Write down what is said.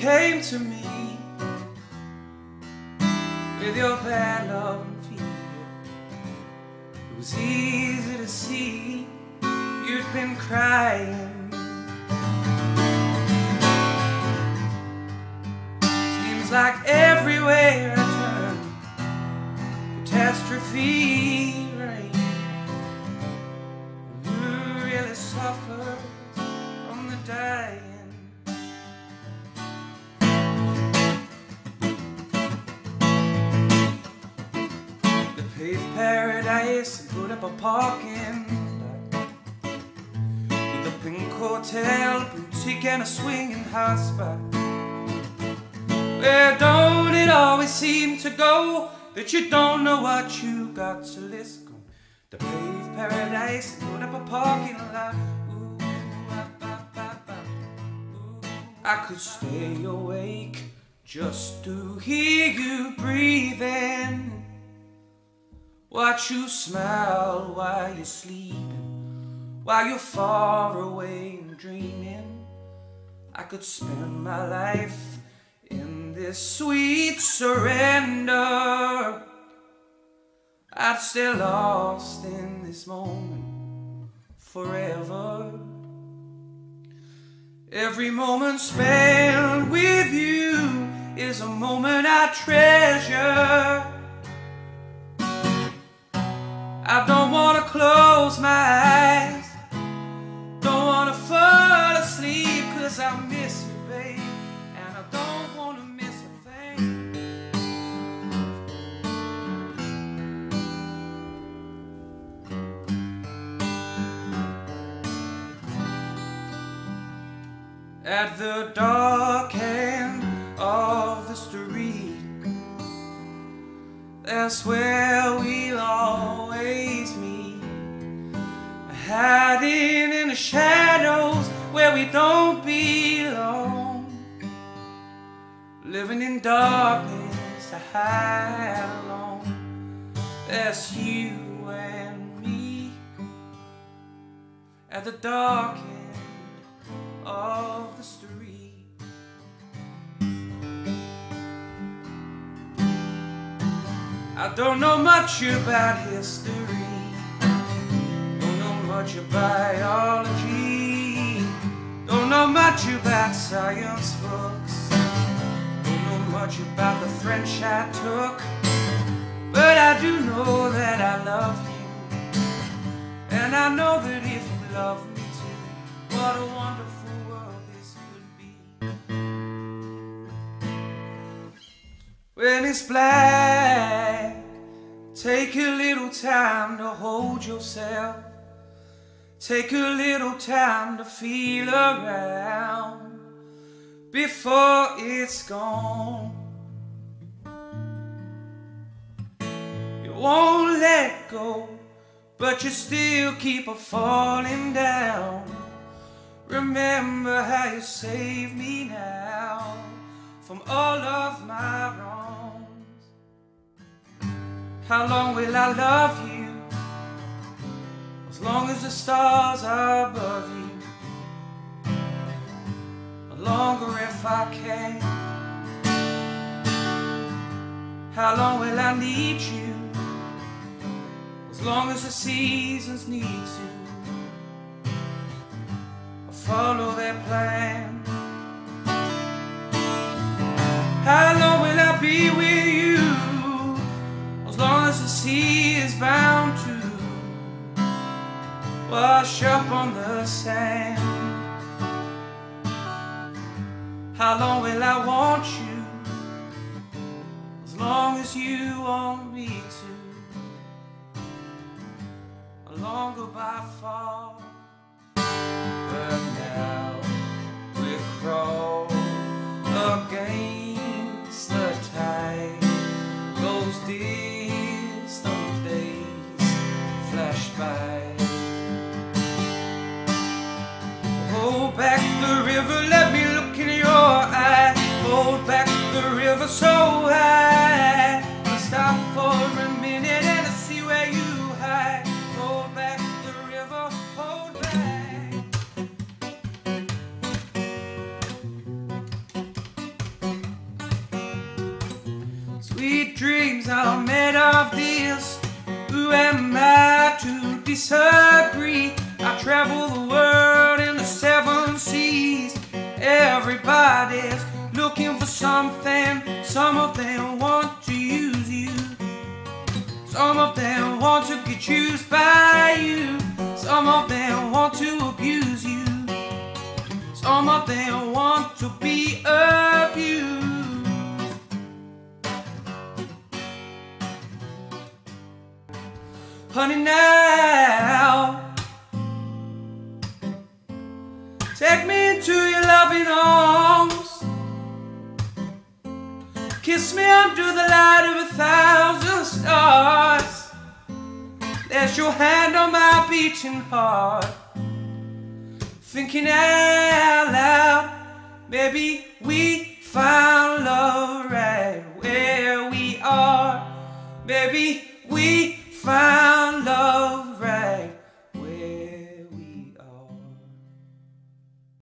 came to me with your bad love and fear. It was easy to see you'd been crying. Seems like paradise and put up a parking lot with a pink hotel, boutique, and a swinging hot spot. Where don't it always seem to go that you don't know what you got to list go? The paved paradise and put up a parking lot. I could stay awake just to hear you breathing. Watch you smile while you're sleeping, while you're far away and dreaming. I could spend my life in this sweet surrender. I'd stay lost in this moment forever. Every moment spent with you is a moment I treasure. I don't wanna close my eyes. Don't wanna fall asleep cause I miss you, babe. And I don't wanna miss a thing. At the dark end of the street, that's where Hiding in the shadows where we don't belong. Living in darkness, to hide alone. That's you and me. At the dark end of the street. I don't know much about history, much about biology, don't know much about science books, don't know much about the French I took, but I do know that I love you, and I know that if you love me too, what a wonderful world this could be. When it's black, take a little time to hold yourself. Take a little time to feel around before it's gone. You won't let go, but you still keep on falling down. Remember how you saved me now from all of my wrongs. How long will I love you? As long as the stars are above you. Longer if I can. How long will I need you? As long as the seasons need to. Or follow their plan. How long will I be with you? As long as the sea wash up on the sand. How long will I want you? As long as you want me to. Or longer by far. But now are made of this. Who am I to disagree? I travel the world in the seven seas. Everybody's looking for something. Some of them want to use you. Some of them want to get used by you. Some of them want to abuse you. Some of them want Honey, now take me into your loving arms. Kiss me under the light of a thousand stars. There's your hand on my beating heart. Thinking out loud, maybe we found